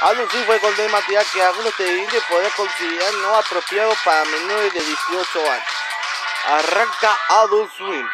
Adult Swim fue con Matías que algunos televidentes podrían considerar no apropiado para menores de 18 años. Arranca Adult Swim.